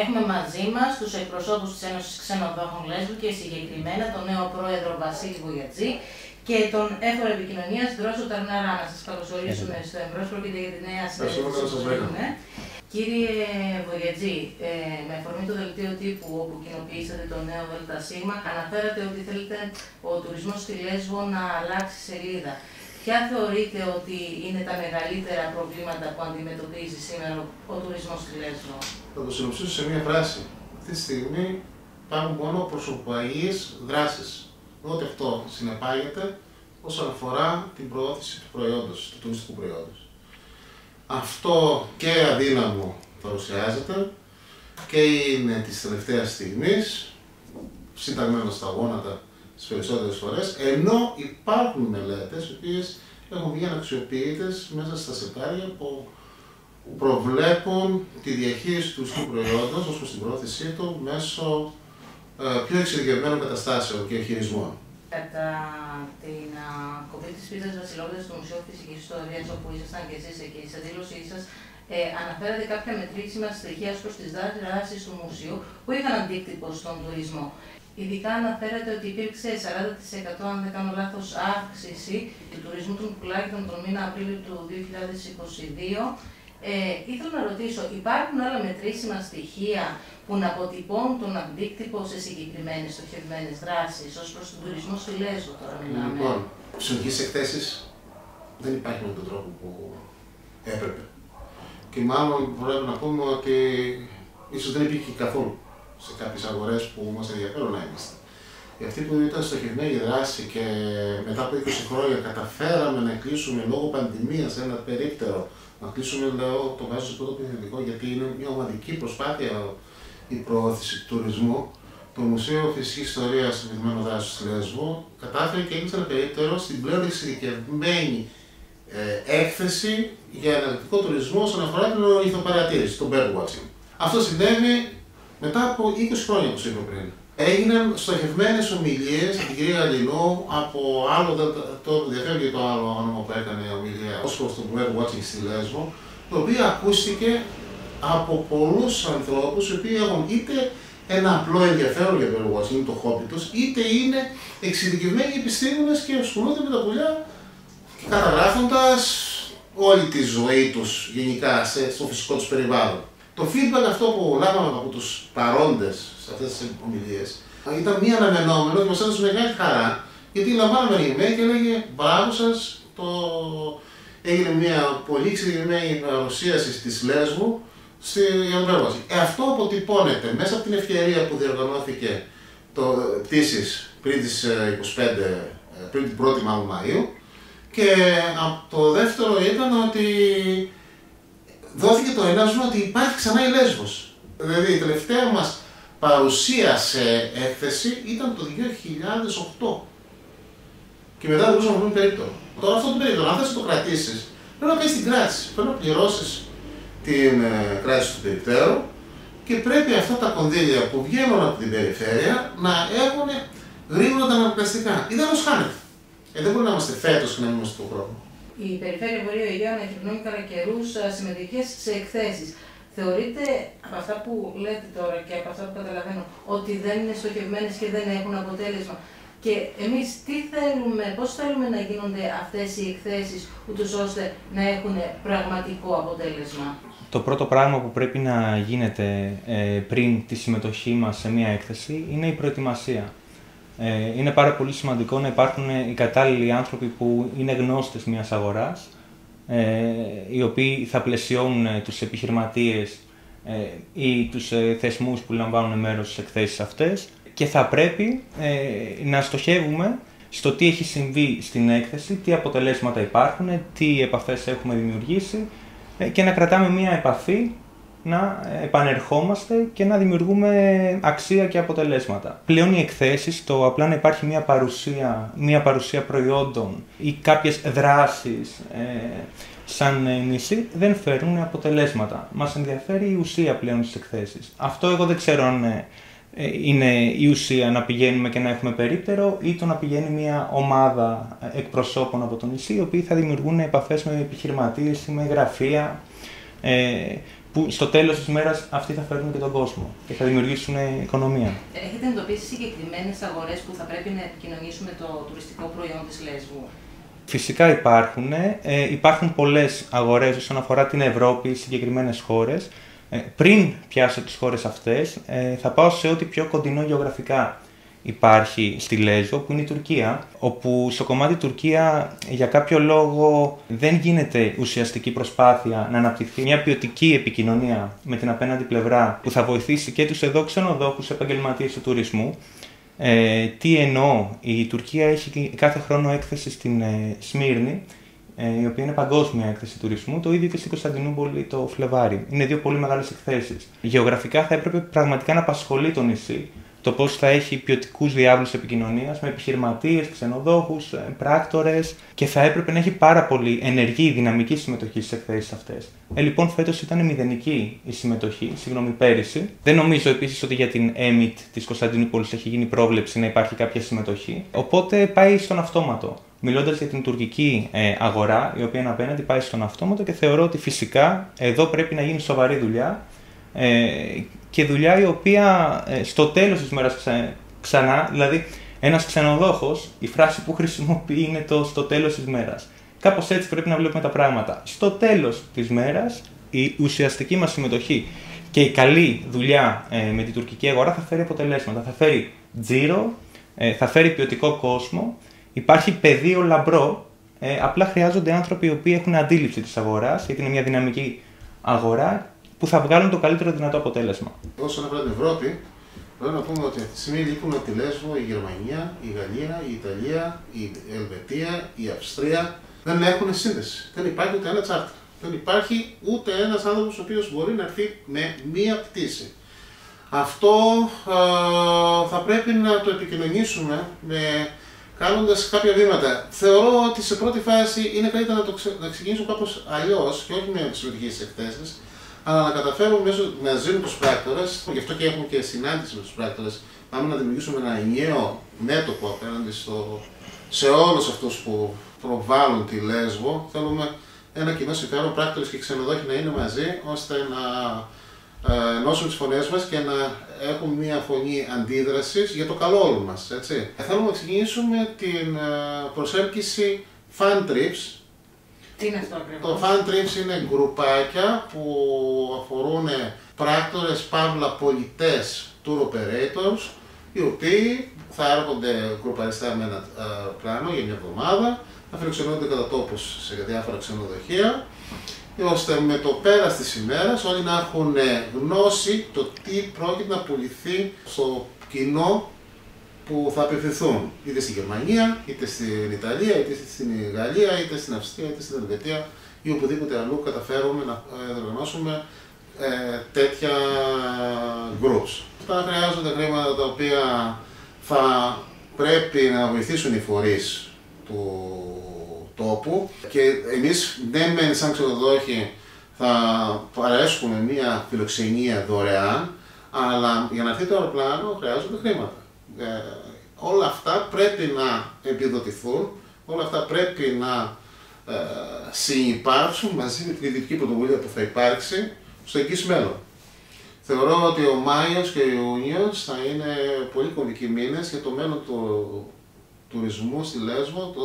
Έχουμε μαζί μας τους εκπροσώπους της Ένωσης Ξενοδόχων Λέσβου και συγκεκριμένα τον νέο πρόεδρο Βασίλη Βουγιατζή και τον έφορο επικοινωνίας Δρόσο Ταρναρά. Να σας καλωσορίσουμε στο εμπρός. Πρόκειται για τη νέα συνέντευξη Κύριε Βογιατζή, ε, με αφορμή το δελτίο τύπου όπου κοινοποιήσατε το νέο ΔΣ, αναφέρατε ότι θέλετε ο τουρισμός στη Λέσβο να αλλάξει σελίδα. Ποια θεωρείτε ότι είναι τα μεγαλύτερα προβλήματα που αντιμετωπίζει σήμερα ο τουρισμός στη Λέσβο; Θα το συνοψίσω σε μία φράση. Αυτή τη στιγμή υπάρχουν μόνο προσωπαϊκές δράσεις. Ό,τι αυτό συνεπάγεται όσον αφορά την προώθηση του προϊόντος, του τουριστικού προϊόντος. Αυτό και αδύναμο παρουσιάζεται και είναι της τελευταίας στιγμής, συνταγμένος στα γόνατα τις περισσότερες φορές, ενώ υπάρχουν μελέτες οι οποίες έχουν βγει αναξιοποιητές μέσα στα σετάρια που προβλέπουν τη διαχείριση του ουσκού προϊόντος ως προς την πρόθεσή του μέσω ε, πιο εξειδικευμένων καταστάσεων και χειρισμών. Κατά την κοπή της πίτα Βασιλόπουλα του Μουσείου Φυσικής Ιστορίας, όπου ήσασταν και εσείς εκεί, σε δήλωσή σας, ε, αναφέρατε κάποια μετρήσιμα στοιχεία προς τις δράσεις του Μουσείου που είχαν αντίκτυπο στον τουρισμό. Ειδικά αναφέρατε ότι υπήρξε 40% αν δεν κάνω λάθος αύξηση του τουρισμού του Μικουλάκη τον μήνα Απρίλιο του 2022 ε, ήθελα να ρωτήσω, υπάρχουν άλλα μετρήσιμα στοιχεία που να αποτυπώνουν τον αντίκτυπο σε συγκεκριμένες στοχευμένες δράσεις ως προς τον τουρισμό στη Λέσβο τώρα μιλάμε; Λοιπόν, συνοχέ εκθέσεις δεν υπάρχει με τον τρόπο που έπρεπε. Και μάλλον πρέπει να πούμε ότι ίσως δεν υπήρχε καθόλου σε κάποιες αγορές που μας ενδιαφέρουν να είμαστε. Για αυτή που ήταν στοχευμένη δράση και μετά από 20 χρόνια καταφέραμε να κλείσουμε λόγω πανδημίας ένα περίπτερο να κλείσουμε, λέω, το βάζω σε πρώτο πληθυντικό, γιατί είναι μια ομαδική προσπάθεια η προώθηση του τουρισμού. Το Μουσείο Φυσικής Ιστορίας του Βυθμένου Δάσου στη Λέσβο κατάφερε και έκλεισε ένα περίπτερο στην πλέον εξειδικευμένη ε, έκθεση για εναλλακτικό τουρισμό όσον αφορά την ηθοπαρατήρηση, το birdwatching. Αυτό συνέβη μετά από 20 χρόνια, όπως είπα πριν. Έγιναν στοχευμένες ομιλίες από την κυρία Γαλλινού, από άλλο, το ενδιαφέρει το άλλο όνομα που έκανε ομιλία ω προ το bird watching στη Λέσβο, το οποίο ακούστηκε από πολλούς ανθρώπους οι οποίοι έχουν είτε ένα απλό ενδιαφέρον για bird watching, το χόμπι τους, είτε είναι εξειδικευμένοι επιστήμονες και ασχολούνται με τα πουλιά καταγράφοντας όλη τη ζωή τους γενικά στο φυσικό τους περιβάλλον. Το feedback αυτό που λάβαμε από τους παρόντες σε αυτές τις ομιλίες ήταν μία αναμενόμενος και μας έδωσε μεγάλη χαρά γιατί λαμβάναμε ένα email και έλεγε Μπράβο σας, το... έγινε μια πολύ εξειδικευμένη παρουσίαση τη Λέσβου στη... για τον Ε, αυτό αποτυπώνεται μέσα από την ευκαιρία που διοργανώθηκε το πτήσεις πριν τις 25, ε, ε, πριν την 1η Μαΐου και το δεύτερο ήταν ότι δόθηκε το ενάσμα ότι υπάρχει ξανά η Λέσβος. Δηλαδή η τελευταία μας παρουσία σε έκθεση ήταν το 2008. Και μετά δεν μπορούσαμε να βρούμε περίπτωμα. Τώρα αυτό το περίπτωμα, αν θες το κρατήσεις, πρέπει να πεις την κράτηση. Πρέπει να πληρώσεις την ε, κράτηση του περιπτέρου και πρέπει αυτά τα κονδύλια που βγαίνουν από την περιφέρεια να έχουν γρήγορα τα αναγκαστικά. Ή δεν χάνεται. Ε, δεν μπορεί να είμαστε φέτος και να μην είμαστε του χρόνου. Η Περιφέρεια Βορείου Αιγαίου να έχει κατά καιρούς ε, συμμετοχές σε εκθέσεις. Θεωρείτε από αυτά που λέτε τώρα και από αυτά που καταλαβαίνω ότι δεν είναι στοχευμένες και δεν έχουν αποτέλεσμα. Και εμείς τι θέλουμε, πώς θέλουμε να γίνονται αυτές οι εκθέσεις ούτως ώστε να έχουν πραγματικό αποτέλεσμα; Το πρώτο πράγμα που πρέπει να γίνεται ε, πριν τη συμμετοχή μας σε μια έκθεση είναι η προετοιμασία. Ε, είναι πάρα πολύ σημαντικό να υπάρχουν οι κατάλληλοι άνθρωποι που είναι γνώστες μιας αγοράς, ε, οι οποίοι θα πλαισιώνουν τους επιχειρηματίες ε, ή τους θεσμούς που λαμβάνουν μέρος στις εκθέσεις αυτές και θα πρέπει να στοχεύουμε στο τι έχει συμβεί στην έκθεση, τι αποτελέσματα υπάρχουν, τι επαφές έχουμε δημιουργήσει και να κρατάμε μια επαφή να επανερχόμαστε και να δημιουργούμε αξία και αποτελέσματα. Πλέον οι εκθέσεις, το απλά να υπάρχει μια παρουσία, μια παρουσία προϊόντων ή κάποιες δράσεις ε, σαν νησί δεν φέρνουν αποτελέσματα. Μας ενδιαφέρει η ουσία πλέον στις εκθέσεις. Αυτό εγώ δεν ξέρω αν ε, είναι η ουσία να πηγαίνουμε και να έχουμε περίπτερο ή το να πηγαίνει μια ομάδα εκπροσώπων από το νησί οι οποίοι θα δημιουργούν επαφές με επιχειρηματίες ή με γραφεία ε, που στο τέλος της μέρας αυτοί θα φέρουν και τον κόσμο και θα δημιουργήσουν οικονομία. Έχετε εντοπίσει συγκεκριμένες αγορές που θα πρέπει να επικοινωνήσουμε το τουριστικό προϊόν της Λέσβου; Φυσικά υπάρχουν. Ε, υπάρχουν πολλές αγορές όσον αφορά την Ευρώπη, συγκεκριμένες χώρες. Ε, πριν πιάσω τις χώρες αυτές, ε, θα πάω σε ό,τι πιο κοντινό γεωγραφικά υπάρχει στη Λέσβο, που είναι η Τουρκία, όπου στο κομμάτι Τουρκία για κάποιο λόγο δεν γίνεται ουσιαστική προσπάθεια να αναπτυχθεί μια ποιοτική επικοινωνία με την απέναντι πλευρά που θα βοηθήσει και τους εδώ ξενοδόχους επαγγελματίες του τουρισμού. Ε, τι εννοώ, η Τουρκία έχει κάθε χρόνο έκθεση στην ε, Σμύρνη, ε, η οποία είναι παγκόσμια έκθεση τουρισμού, το ίδιο και στην Κωνσταντινούπολη το Φλεβάρι. Είναι δύο πολύ μεγάλες εκθέσεις. Γεωγραφικά θα έπρεπε πραγματικά να απασχολεί το νησί το πώς θα έχει ποιοτικούς διάβλους επικοινωνίας με επιχειρηματίες, ξενοδόχους, ε, πράκτορες και θα έπρεπε να έχει πάρα πολύ ενεργή, δυναμική συμμετοχή στις εκθέσεις αυτές. Ε, λοιπόν, φέτος ήταν μηδενική η συμμετοχή, συγγνώμη, πέρυσι. Δεν νομίζω επίσης ότι για την EMIT της Κωνσταντινούπολης έχει γίνει πρόβλεψη να υπάρχει κάποια συμμετοχή. Οπότε πάει στον αυτόματο. Μιλώντας για την τουρκική ε, αγορά, η οποία είναι απέναντι, πάει στον αυτόματο και θεωρώ ότι φυσικά εδώ πρέπει να γίνει σοβαρή δουλειά ε, και δουλειά η οποία ε, στο τέλος της μέρας ξανά, δηλαδή ένας ξενοδόχος, η φράση που χρησιμοποιεί είναι το στο τέλος της μέρας. Κάπως έτσι πρέπει να βλέπουμε τα πράγματα. Στο τέλος της μέρας η ουσιαστική μας συμμετοχή και η καλή δουλειά ε, με την τουρκική αγορά θα φέρει αποτελέσματα. Θα φέρει τζίρο, ε, θα φέρει ποιοτικό κόσμο, υπάρχει πεδίο λαμπρό, ε, απλά χρειάζονται άνθρωποι οι οποίοι έχουν αντίληψη της αγοράς, γιατί είναι μια δυναμική αγορά που θα βγάλουν το καλύτερο δυνατό αποτέλεσμα. Όσον αφορά την Ευρώπη, πρέπει να πούμε ότι αυτή τη στιγμή λείπουν από τη Λέσβο η Γερμανία, η Γαλλία, η Ιταλία, η Ελβετία, η Αυστρία. Δεν έχουν σύνδεση. Δεν υπάρχει ούτε ένα τσάρτερ. Δεν υπάρχει ούτε ένας άνθρωπος ο οποίος μπορεί να έρθει με μία πτήση. Αυτό θα πρέπει να το επικοινωνήσουμε με κάνοντας κάποια βήματα. Θεωρώ ότι σε πρώτη φάση είναι καλύτερα να το ξε... να ξεκινήσουν κάπως αλλιώς και όχι με συμμετοχή στι εκθέσεις, αλλά να καταφέρουμε μέσω μαζί με του πράκτορε, γι' αυτό και έχουμε και συνάντηση με τους πράκτορες, πάμε να δημιουργήσουμε ένα ενιαίο μέτωπο απέναντι στο, σε όλους αυτούς που προβάλλουν τη Λέσβο. Θέλουμε ένα κοινό συμφέρον, πράκτορες και ξενοδόχοι να είναι μαζί, ώστε να ε, ενώσουν τις φωνές μας και να έχουν μια φωνή αντίδρασης για το καλό όλων μας. Θέλουμε να ξεκινήσουμε την ε, προσέλκυση fan trips τι είναι αυτό ακριβώς; Το fan trips είναι γκρουπάκια που αφορούν πράκτορες, παύλα πολιτές, tour operators, οι οποίοι θα έρχονται γκρουπαριστά με ένα πλάνο για μια εβδομάδα, θα φιλοξενούνται κατά τόπους σε διάφορα ξενοδοχεία, ώστε με το πέρας της ημέρας όλοι να έχουν γνώση το τι πρόκειται να πουληθεί στο κοινό που θα απευθυνθούν είτε στη Γερμανία, είτε στην Ιταλία, είτε στην Γαλλία, είτε στην Αυστρία, είτε στην Ελβετία ή οπουδήποτε αλλού καταφέρουμε να ε, διοργανώσουμε ε, τέτοια groups. Αυτά χρειάζονται χρήματα τα οποία θα πρέπει να βοηθήσουν οι φορείς του τόπου και εμείς δεν μένει σαν ξενοδόχοι θα παρέσχουμε μια φιλοξενία δωρεάν αλλά για να έρθει το αεροπλάνο χρειάζονται χρήματα. Ε, όλα αυτά πρέπει να επιδοτηθούν, όλα αυτά πρέπει να ε, συνυπάρξουν μαζί με την ιδιωτική πρωτοβουλία που θα υπάρξει στο εγγύς μέλλον. Θεωρώ ότι ο Μάιος και ο Ιούνιος θα είναι πολύ κομβικοί μήνες για το μέλλον του τουρισμού στη Λέσβο το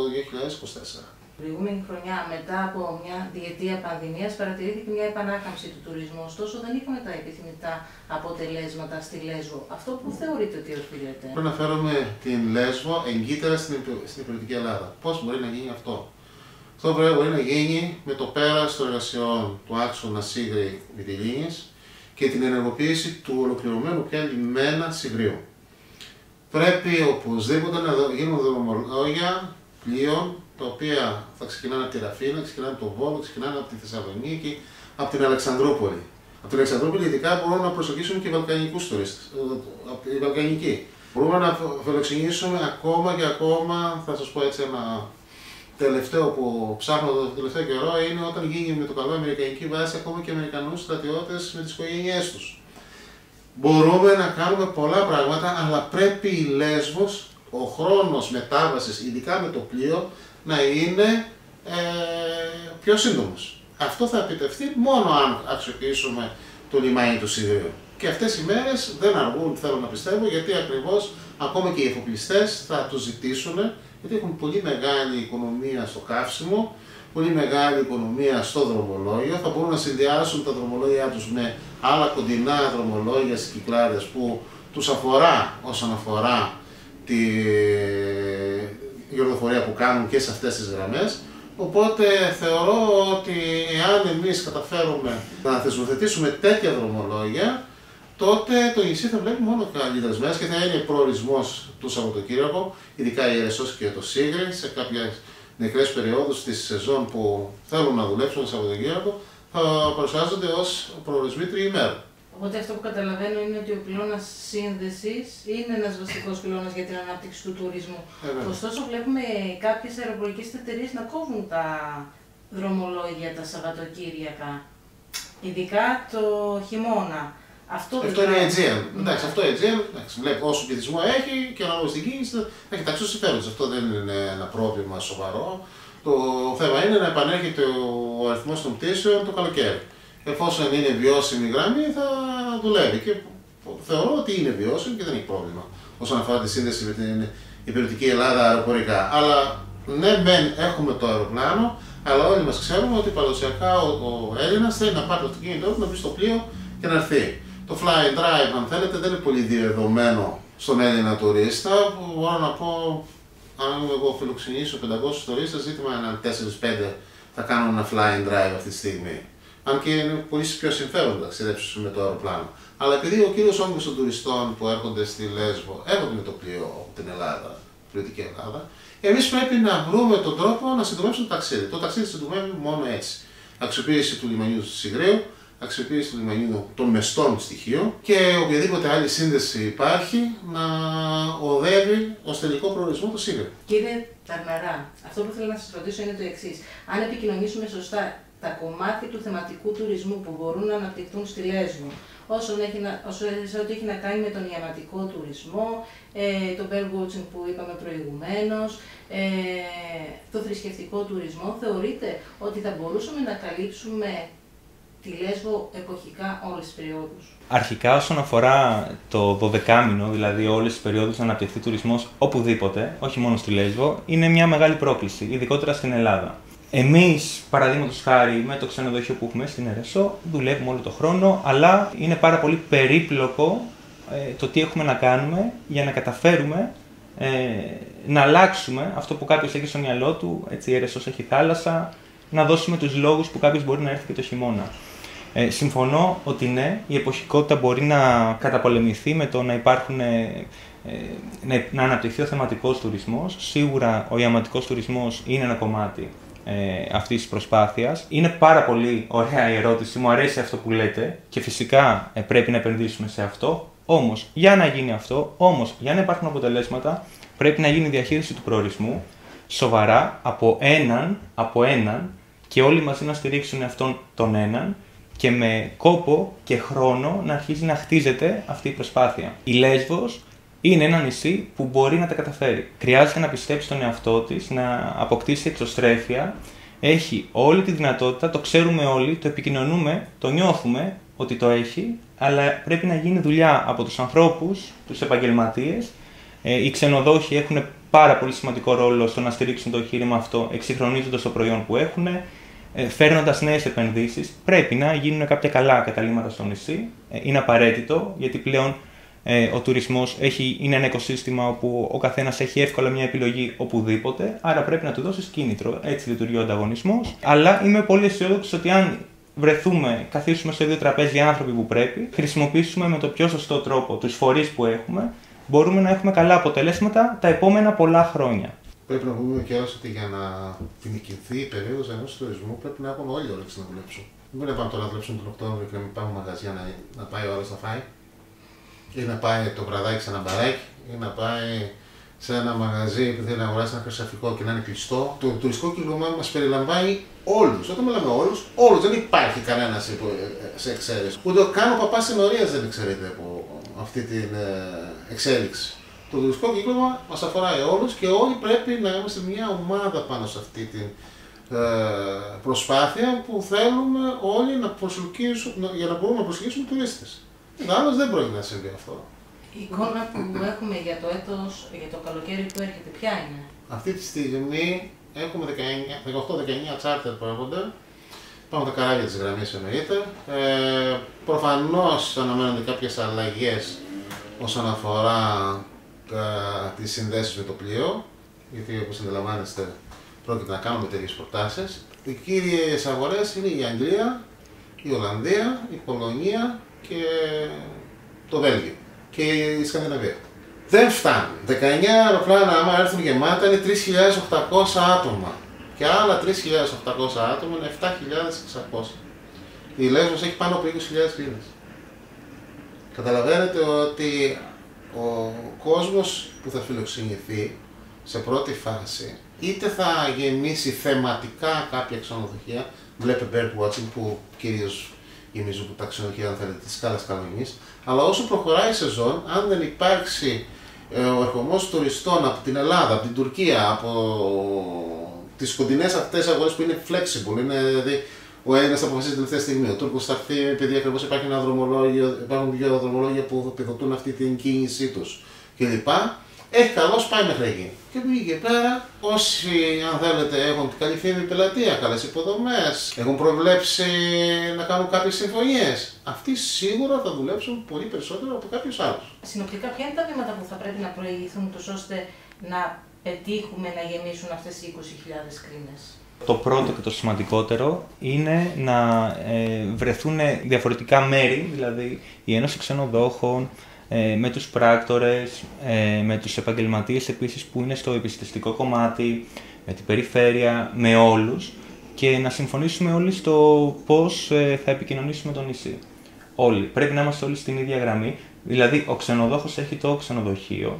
2024 προηγούμενη χρονιά, μετά από μια διετία πανδημίας, παρατηρήθηκε μια επανάκαμψη του τουρισμού. Ωστόσο, δεν είχαμε τα επιθυμητά αποτελέσματα στη Λέσβο. Αυτό που θεωρείτε ότι οφείλεται; Πρέπει να φέρουμε την Λέσβο εγκύτερα στην, στην υπηρετική Ελλάδα. Πώς μπορεί να γίνει αυτό; Αυτό μπορεί να γίνει με το πέρας των εργασιών του άξονα Σίγρη Μητυλίνη και την ενεργοποίηση του ολοκληρωμένου πια λιμένα Σιγρίου. Πρέπει οπωσδήποτε να γίνουν δρομολόγια πλοίων τα οποία θα ξεκινάνε από τη Ραφίνα, ξεκινάνε από τον Βόλο, ξεκινάνε από τη Θεσσαλονίκη, από την Αλεξανδρούπολη. Από την Αλεξανδρούπολη ειδικά μπορούμε να προσεγγίσουμε και βαλκανικούς τουρίστες. Οι Βαλκανικοί. Μπορούμε να φιλοξενήσουμε ακόμα και ακόμα, θα σας πω έτσι ένα τελευταίο που ψάχνω το τελευταίο καιρό είναι όταν γίνει με το καλό Αμερικανική βάση ακόμα και Αμερικανούς στρατιώτες με τις οικογένειές τους. Μπορούμε να κάνουμε πολλά πράγματα, αλλά πρέπει η Λέσβος, ο χρόνος μετάβασης, ειδικά με το πλοίο, να είναι ε, πιο σύντομος. Αυτό θα επιτευχθεί μόνο αν αξιοποιήσουμε το λιμάνι του Σιδηρίου. Και αυτές οι μέρες δεν αργούν, θέλω να πιστεύω, γιατί ακριβώς ακόμα και οι εφοπλιστές θα το ζητήσουν, γιατί έχουν πολύ μεγάλη οικονομία στο καύσιμο, πολύ μεγάλη οικονομία στο δρομολόγιο, θα μπορούν να συνδυάσουν τα δρομολόγια τους με άλλα κοντινά δρομολόγια στις κυκλάδες που τους αφορά όσον αφορά τη γεωδοφορία που κάνουν και σε αυτές τις γραμμές. Οπότε θεωρώ ότι εάν εμείς καταφέρουμε να θεσμοθετήσουμε τέτοια δρομολόγια, τότε το νησί θα βλέπει μόνο καλύτερες μέρες και θα είναι προορισμός του Σαββατοκύριακο, ειδικά η Ερεσό και το Σίγρη, σε κάποιες νεκρές περιόδους της σεζόν που θέλουν να δουλέψουν το Σαββατοκύριακο, θα παρουσιάζονται ως προορισμοί τριημέρου. Οπότε αυτό που καταλαβαίνω είναι ότι ο πυλώνας σύνδεσης είναι ένας βασικός πυλώνας για την ανάπτυξη του τουρισμού. Ε, Ωστόσο, βλέπουμε κάποιες αεροπορικές εταιρείες να κόβουν τα δρομολόγια τα Σαββατοκύριακα. Ειδικά το χειμώνα. Αυτό, αυτό είναι Aegean. Ναι. Εντάξει, αυτό Aegean, εντάξει, βλέπει όσο πληθυσμό έχει και ανάλογα στην κίνηση θα κοιτάξει του συμφέροντε. Αυτό δεν είναι ένα πρόβλημα σοβαρό. Το θέμα είναι να επανέρχεται ο αριθμός των πτήσεων το καλοκαίρι. Εφόσον είναι βιώσιμη η γραμμή, θα δουλεύει. Και θεωρώ ότι είναι βιώσιμη και δεν έχει πρόβλημα όσον αφορά τη σύνδεση με την υπηρετική Ελλάδα αεροπορικά. Αλλά ναι, μεν έχουμε το αεροπλάνο, αλλά όλοι μας ξέρουμε ότι παραδοσιακά ο, ο Έλληνας θέλει να πάρει το αυτοκίνητό του, να μπει στο πλοίο και να έρθει. Το fly and drive, αν θέλετε, δεν είναι πολύ διαδεδομένο στον Έλληνα τουρίστα, που μπορώ να πω, αν εγώ φιλοξενήσω 500 τουρίστες, ζήτημα έναν 4-5 θα κάνουν ένα fly and drive αυτή τη στιγμή. Αν και είναι πολύ πιο συμφέρον να ταξιδέψουν με το αεροπλάνο. Αλλά επειδή ο κύριος όγκος των τουριστών που έρχονται στη Λέσβο έρχονται με το πλοίο από την Ελλάδα, πληθυντική Ελλάδα, εμείς πρέπει να βρούμε τον τρόπο να συντομεύσουμε το ταξίδι. Το ταξίδι συντομεύει μόνο έτσι. Αξιοποίηση του λιμανιού του Σιγρίου, αξιοποίηση του λιμανιού των μεστών στοιχείων και οποιαδήποτε άλλη σύνδεση υπάρχει να οδεύει ως τελικό προορισμό το ΣΥΓΡΕ. Κύριε Ταρναρά, αυτό που θέλω να σας ρωτήσω είναι το εξής. Αν επικοινωνήσουμε σωστά τα κομμάτια του θεματικού τουρισμού που μπορούν να αναπτυχθούν στη Λέσβο, όσο έχει να, όσο, σε ό,τι έχει να κάνει με τον ιαματικό τουρισμό, ε, το watching που είπαμε προηγουμένως, ε, το θρησκευτικό τουρισμό, θεωρείτε ότι θα μπορούσαμε να καλύψουμε τη Λέσβο εποχικά όλες τις περιόδους; Αρχικά όσον αφορά το 12 μήνο, δηλαδή όλες τις περιόδους να αναπτυχθεί τουρισμός οπουδήποτε, όχι μόνο στη Λέσβο, είναι μια μεγάλη πρόκληση, ειδικότερα στην Ελλάδα. Εμείς, παραδείγματος χάρη, με το ξενοδοχείο που έχουμε στην Ερεσό, δουλεύουμε όλο το χρόνο, αλλά είναι πάρα πολύ περίπλοκο ε, το τι έχουμε να κάνουμε για να καταφέρουμε ε, να αλλάξουμε αυτό που κάποιος έχει στο μυαλό του. Έτσι, η Ερεσός έχει θάλασσα, να δώσουμε τους λόγους που κάποιος μπορεί να έρθει και το χειμώνα. Ε, συμφωνώ ότι ναι, η εποχικότητα μπορεί να καταπολεμηθεί με το να υπάρχουν ε, ε να, αναπτυχθεί ο θεματικός τουρισμός. Σίγουρα ο ιαματικός τουρισμός είναι ένα κομμάτι ε, αυτής της προσπάθειας. Είναι πάρα πολύ ωραία η ερώτηση, μου αρέσει αυτό που λέτε και φυσικά ε, πρέπει να επενδύσουμε σε αυτό. Όμως, για να γίνει αυτό, όμως, για να υπάρχουν αποτελέσματα, πρέπει να γίνει η διαχείριση του προορισμού σοβαρά από έναν, από έναν και όλοι μαζί να στηρίξουν αυτόν τον έναν και με κόπο και χρόνο να αρχίζει να χτίζεται αυτή η προσπάθεια. Η Λέσβος είναι ένα νησί που μπορεί να τα καταφέρει. Χρειάζεται να πιστέψει στον εαυτό της, να αποκτήσει εξωστρέφεια. Έχει όλη τη δυνατότητα, το ξέρουμε όλοι, το επικοινωνούμε, το νιώθουμε ότι το έχει, αλλά πρέπει να γίνει δουλειά από τους ανθρώπους, τους επαγγελματίες. Ε, οι ξενοδόχοι έχουν πάρα πολύ σημαντικό ρόλο στο να στηρίξουν το εγχείρημα αυτό, εξυγχρονίζοντας το προϊόν που έχουν, ε, φέρνοντας νέες επενδύσεις. Πρέπει να γίνουν κάποια καλά καταλήμματα στο νησί. Ε, είναι απαραίτητο, γιατί πλέον ε, ο τουρισμός είναι ένα οικοσύστημα όπου ο καθένας έχει εύκολα μια επιλογή οπουδήποτε. Άρα πρέπει να του δώσεις κίνητρο. Έτσι λειτουργεί ο ανταγωνισμός. Αλλά είμαι πολύ αισιόδοξος ότι αν βρεθούμε, καθίσουμε στο ίδιο τραπέζι άνθρωποι που πρέπει, χρησιμοποιήσουμε με το πιο σωστό τρόπο τους φορείς που έχουμε, μπορούμε να έχουμε καλά αποτελέσματα τα επόμενα πολλά χρόνια. Πρέπει να πούμε και ότι για να ποινικηθεί η περίοδος ενός τουρισμού πρέπει να έχουμε όλοι όρεξη να δουλέψουν. Δεν μπορεί να πάμε τώρα να δουλέψουμε τον Οκτώβριο και να μην πάμε μαγαζιά να, να πάει ο άλλος να φάει, ή να πάει το βραδάκι σε ένα μπαράκι, ή να πάει σε ένα μαγαζί που θέλει να αγοράσει ένα χρυσαφικό και να είναι κλειστό. Το τουριστικό κύκλωμά μας περιλαμβάνει όλους. Όταν μιλάμε όλους, όλους. Δεν υπάρχει κανένας σε εξαίρεση. Ούτε καν ο παπά ενορία δεν εξαιρείται από αυτή την ε, εξέλιξη. Το τουριστικό κύκλωμα μας αφορά όλους και όλοι πρέπει να είμαστε μια ομάδα πάνω σε αυτή την ε, προσπάθεια που θέλουμε όλοι να προσελκύσουμε, για να μπορούμε να προσελκύσουμε τουρίστες. Άλλος δεν πρόκειται να συμβεί αυτό. Η εικόνα που έχουμε για το έτος, για το καλοκαίρι που έρχεται, ποια είναι; Αυτή τη στιγμή έχουμε 18-19 τσάρτερ που έρχονται. Πάμε τα καράβια της γραμμής εννοείται. Ε, προφανώς αναμένονται κάποιες αλλαγές όσον αφορά ε, τις συνδέσεις με το πλοίο, γιατί όπως αντιλαμβάνεστε πρόκειται να κάνουμε τέτοιες προτάσεις. Οι κύριες αγορές είναι η Αγγλία, η Ολλανδία, η Πολωνία και το Βέλγιο και η Σκανδιναβία. Δεν φτάνει. 19 αεροπλάνα, άμα έρθουν γεμάτα, είναι 3.800 άτομα. Και άλλα 3.800 άτομα είναι 7.600. Η Λέσβος έχει πάνω από 20.000 κλίνες. Καταλαβαίνετε ότι ο κόσμος που θα φιλοξενηθεί σε πρώτη φάση είτε θα γεμίσει θεματικά κάποια ξενοδοχεία, βλέπετε bird watching που κυρίως γεμίζουν από τα ξενοδοχεία αν θέλετε της σκάλας κανονής, αλλά όσο προχωράει η σεζόν, αν δεν υπάρξει ε, ο ερχομός τουριστών από την Ελλάδα, από την Τουρκία, από τις κοντινές αυτές αγορές που είναι flexible, είναι δηλαδή ο Έλληνα αποφασίζει την τελευταία στιγμή. Ο Τούρκος θα έρθει επειδή ακριβώς υπάρχει ένα δρομολόγιο, υπάρχουν δύο δρομολόγια που επιδοτούν αυτή την κίνησή τους κλπ. Έχει καλώς πάει μέχρι εκεί. Και πήγε πέρα, όσοι αν θέλετε έχουν καλή φήμη πελατεία, καλές υποδομές, έχουν προβλέψει να κάνουν κάποιες συμφωνίες. Αυτοί σίγουρα θα δουλέψουν πολύ περισσότερο από κάποιους άλλους. Συνοπτικά, ποια είναι τα βήματα που θα πρέπει να προηγηθούν, ώστε να πετύχουμε να γεμίσουν αυτές οι 20.000 κρίνες; Το πρώτο και το σημαντικότερο είναι να ε, βρεθούν διαφορετικά μέρη, δηλαδή η Ένωση Ξενοδόχων, ε, με τους πράκτορες, ε, με τους επαγγελματίες επίσης που είναι στο επιστηστικό κομμάτι, με την περιφέρεια, με όλους και να συμφωνήσουμε όλοι στο πώς ε, θα επικοινωνήσουμε το νησί. Όλοι. Πρέπει να είμαστε όλοι στην ίδια γραμμή. Δηλαδή, ο ξενοδόχος έχει το ξενοδοχείο,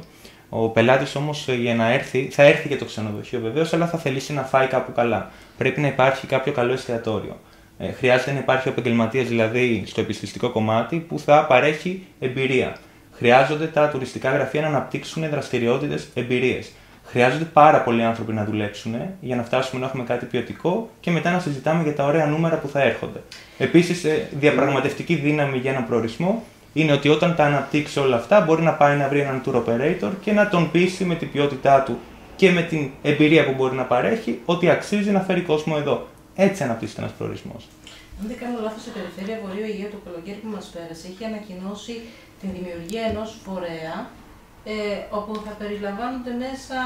ο πελάτης όμως ε, για να έρθει, θα έρθει για το ξενοδοχείο βεβαίως, αλλά θα θελήσει να φάει κάπου καλά. Πρέπει να υπάρχει κάποιο καλό εστιατόριο. Ε, χρειάζεται να υπάρχει ο επαγγελματίας δηλαδή στο επιστηστικό κομμάτι που θα παρέχει εμπειρία. Χρειάζονται τα τουριστικά γραφεία να αναπτύξουν δραστηριότητες, εμπειρίες. Χρειάζονται πάρα πολλοί άνθρωποι να δουλέψουν για να φτάσουμε να έχουμε κάτι ποιοτικό και μετά να συζητάμε για τα ωραία νούμερα που θα έρχονται. Επίσης, ε, διαπραγματευτική δύναμη για έναν προορισμό είναι ότι όταν τα αναπτύξει όλα αυτά μπορεί να πάει να βρει έναν tour operator και να τον πείσει με την ποιότητά του και με την εμπειρία που μπορεί να παρέχει ότι αξίζει να φέρει κόσμο εδώ. Έτσι αναπτύσσεται ένας προορισμός. Αν δεν κάνω λάθος, η Περιφέρεια Βορείου Αιγαίου το καλοκαίρι που μας πέρασε έχει ανακοινώσει την δημιουργία ενός φορέα ε, όπου θα περιλαμβάνονται μέσα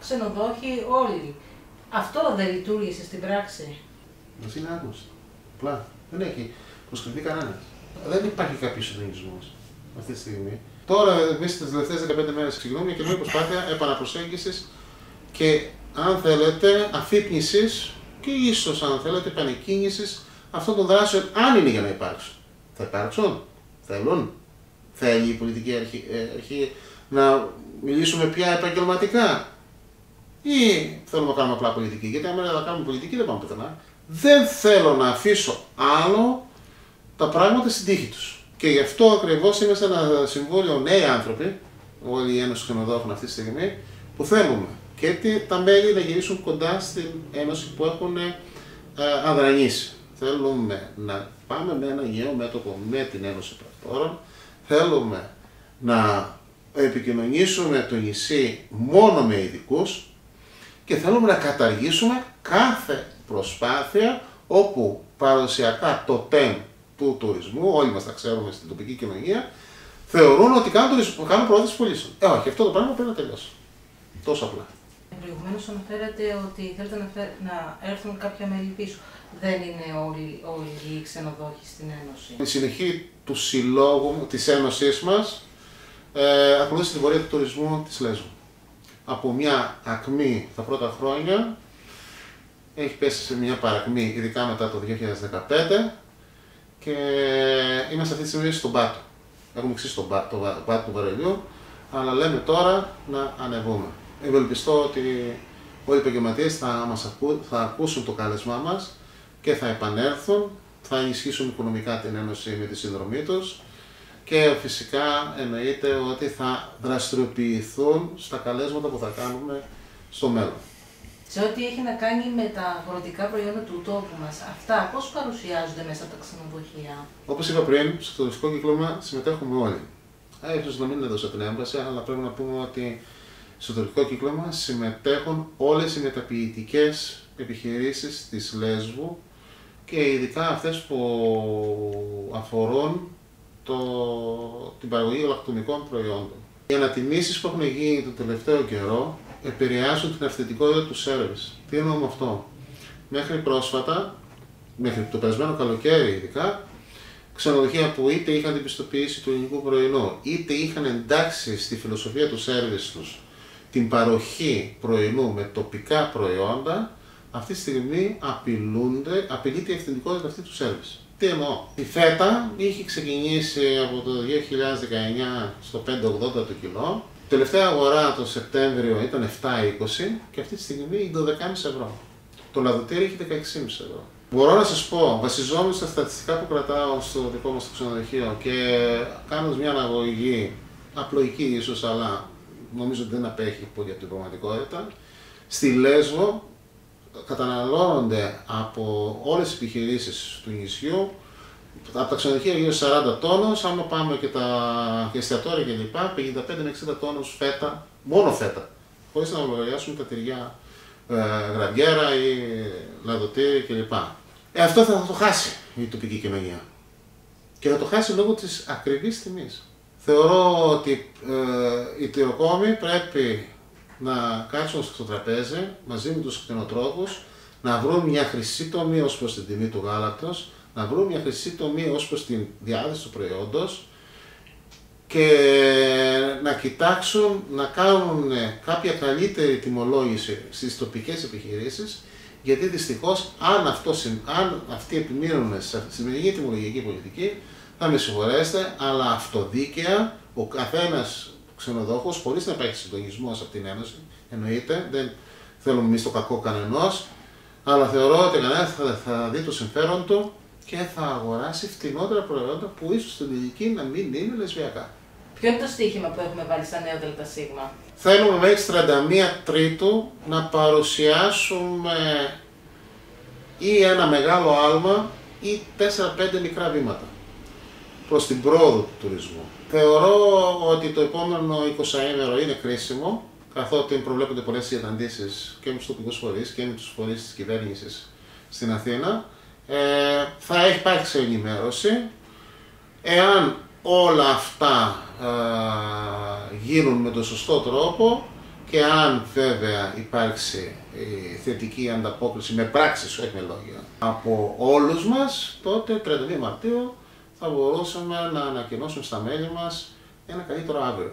ξενοδόχοι όλοι. Αυτό δεν λειτουργήσε στην πράξη. Μα είναι άγνωστο. Απλά δεν έχει προσκριθεί κανένα δεν υπάρχει κάποιος συντονισμός αυτή τη στιγμή. Τώρα, εμείς τις τελευταίες 15 μέρες ξεκινούμε μια καινούργια προσπάθεια επαναπροσέγγισης και αν θέλετε αφύπνισης και ίσως αν θέλετε επανεκκίνηση αυτών των δράσεων, αν είναι για να υπάρξουν. Θα υπάρξουν, θέλουν, θέλει η πολιτική αρχή, ε, αρχή να μιλήσουμε πια επαγγελματικά ή θέλουμε να κάνουμε απλά πολιτική. Γιατί αν δεν θα κάνουμε πολιτική δεν πάμε πουθενά. Δεν θέλω να αφήσω άλλο τα πράγματα στην τύχη τους. Και γι' αυτό ακριβώς είμαστε ένα συμβόλαιο νέοι άνθρωποι, όλη η Ένωση Ξενοδόχων αυτή τη στιγμή, που θέλουμε και τα μέλη να γυρίσουν κοντά στην Ένωση που έχουν ε, αδρανήσει. Θέλουμε να πάμε με ένα γέο μέτωπο με την Ένωση Πρακτόρων. Θέλουμε να επικοινωνήσουμε το νησί μόνο με ειδικούς και θέλουμε να καταργήσουμε κάθε προσπάθεια όπου παραδοσιακά το ΤΕΜ του τουρισμού, όλοι μας τα ξέρουμε στην τοπική κοινωνία, θεωρούν ότι κάνουν, τουρισμ... κάνουν πρόθεση πωλήσεων. Ε, όχι, αυτό το πράγμα πρέπει να τελειώσει. Τόσο απλά. Προηγουμένως αναφέρατε ότι θέλετε να, φε... να έρθουν κάποια μέλη πίσω. Δεν είναι όλοι, όλοι οι ξενοδόχοι στην Ένωση. Η συνεχή του συλλόγου της Ένωσής μας ε, ακολούθησε την πορεία του τουρισμού της Λέσβου. Από μια ακμή τα πρώτα χρόνια έχει πέσει σε μια παρακμή, ειδικά μετά το 2015, και είμαστε αυτή τη στιγμή στον πάτο. Έχουμε ξύσει τον πάτο, το πάτο του βαρελιού, αλλά λέμε τώρα να ανεβούμε. Ευελπιστώ ότι όλοι οι επαγγελματίες θα, μας ακού, θα ακούσουν το κάλεσμά μας και θα επανέλθουν, θα ενισχύσουν οικονομικά την Ένωση με τη συνδρομή τους και φυσικά εννοείται ότι θα δραστηριοποιηθούν στα καλέσματα που θα κάνουμε στο μέλλον. σε ό,τι έχει να κάνει με τα αγροτικά προϊόντα του τόπου μας. Αυτά πώς παρουσιάζονται μέσα από τα ξενοδοχεία; Όπως είπα πριν, στο τουριστικό κύκλωμα συμμετέχουμε όλοι. Ίσως να μην έδωσα την έμβαση, αλλά πρέπει να πούμε ότι στο τουριστικό κύκλωμα συμμετέχουν όλες οι μεταποιητικές επιχειρήσεις της Λέσβου και ειδικά αυτές που αφορούν το, την παραγωγή γαλακτομικών προϊόντων. Οι ανατιμήσεις που έχουν γίνει το τελευταίο καιρό επηρεάζουν την αυθεντικότητα του σέρβις. Τι εννοώ με αυτό; Μέχρι πρόσφατα, μέχρι το περασμένο καλοκαίρι ειδικά, ξενοδοχεία που είτε είχαν την πιστοποίηση του ελληνικού πρωινού, είτε είχαν εντάξει στη φιλοσοφία του σέρβις τους την παροχή πρωινού με τοπικά προϊόντα, αυτή τη στιγμή απειλούνται, απειλείται η αυθεντικότητα αυτή του σέρβις. Τι εννοώ; Η φέτα είχε ξεκινήσει από το 2019 στο 5,80 το κιλό. Η τελευταία αγορά το Σεπτέμβριο ήταν 7,20 και αυτή τη στιγμή είναι 12,5 ευρώ. Το λαδοτήρι έχει 16,5 ευρώ. Μπορώ να σας πω, βασιζόμενοι στα στατιστικά που κρατάω στο δικό μας ξενοδοχείο και κάνοντας μια αναγωγή, απλοϊκή ίσως, αλλά νομίζω ότι δεν απέχει πολύ από την πραγματικότητα, στη Λέσβο καταναλώνονται από όλες τις επιχειρήσεις του νησιού από τα ξενοδοχεία γύρω 40 τόνους, άμα πάμε και τα και εστιατόρια κλπ. 55 με 60 τόνους φέτα, μόνο φέτα, χωρίς να λογαριάσουμε τα τυριά ε, γραβιέρα ή λαδοτήρι κλπ. Ε, αυτό θα το χάσει η τοπική κοινωνία. Και θα το χάσει λόγω της ακριβής τιμής. Θεωρώ ότι ε, οι τυροκόμοι πρέπει να κάτσουν στο τραπέζι μαζί με τους κτηνοτρόφους, να βρουν μια χρυσή τομή ως προς την τιμή του γάλακτος, να βρουν μια χρυσή τομή ως προς την διάθεση του προϊόντος και να κοιτάξουν να κάνουν κάποια καλύτερη τιμολόγηση στις τοπικές επιχειρήσεις γιατί δυστυχώς αν, αυτό, αν αυτοί επιμείνουν στη σημερινή τιμολογική πολιτική θα με συγχωρέσετε, αλλά αυτοδίκαια ο καθένας ξενοδόχος, χωρίς να υπάρχει συντονισμός από την Ένωση, εννοείται, δεν θέλουμε εμείς το κακό κανενός, αλλά θεωρώ ότι κανένας θα, θα δει το συμφέρον του και θα αγοράσει φτηνότερα προϊόντα που ίσως στην τελική να μην είναι λεσβιακά. Ποιο είναι το στοίχημα που έχουμε βάλει στα νέα ΔΣ; Θέλουμε μέχρι 31 Τρίτου να παρουσιάσουμε ή ένα μεγάλο άλμα ή 4-5 μικρά βήματα προς την πρόοδο του τουρισμού. Θεωρώ ότι το επόμενο 20 είναι κρίσιμο, καθότι προβλέπονται πολλές συναντήσεις και με τους τοπικούς φορείς και με τους φορείς της κυβέρνησης στην Αθήνα. Ε, θα έχει υπάρξει ενημέρωση. Εάν όλα αυτά ε, γίνουν με τον σωστό τρόπο και αν βέβαια υπάρξει η θετική ανταπόκριση με πράξεις, όχι με λόγια, από όλους μας, τότε 32 Μαρτίου θα μπορούσαμε να ανακοινώσουμε στα μέλη μας ένα καλύτερο αύριο.